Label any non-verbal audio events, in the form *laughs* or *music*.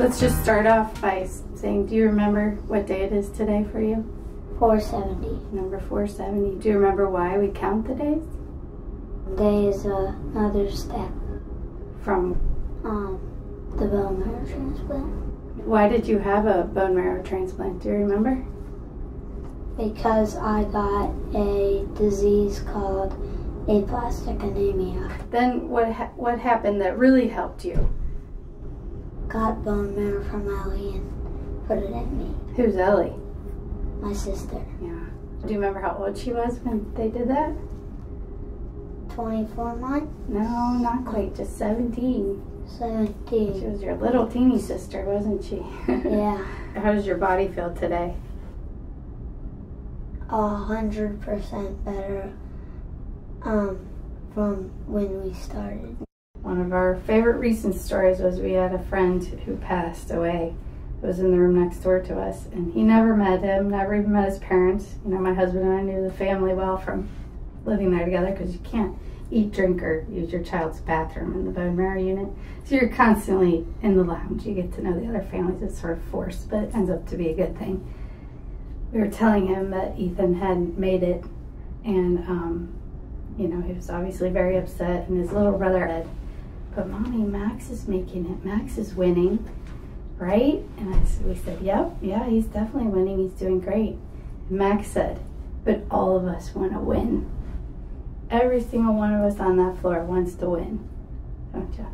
Let's just start off by saying, do you remember what day it is today for you? 470. Number 470. Do you remember why we count the days? Day is another step From um the bone marrow transplant why did you have a bone marrow transplant? Do you remember? because I got a disease called aplastic anemia. Then what ha- what happened that really helped you? Got bone marrow from Ellie and put it in me. Who's Ellie? My sister. Yeah. Do you remember how old she was when they did that? 24 months, No, not quite. Just 17. 17. She was your little teeny sister, wasn't she? *laughs* Yeah, How does your body feel today? a hundred percent better um from when we started. One of our favorite recent stories was we had a friend who passed away. It was in the room next door to us, and he never met him, never even met his parents. You know, my husband and I knew the family well from living there together because you can't eat, drink, or use your child's bathroom in the bone marrow unit. So you're constantly in the lounge. You get to know the other families. It's sort of forced, but it ends up to be a good thing. We were telling him that Ethan had made it, and um, you know, he was obviously very upset, and his little brother said, but mommy, Max is making it. Max is winning, right? And I, we said, yep, yeah, he's definitely winning. He's doing great. Max said, but all of us want to win. Every single one of us on that floor wants to win, don't you?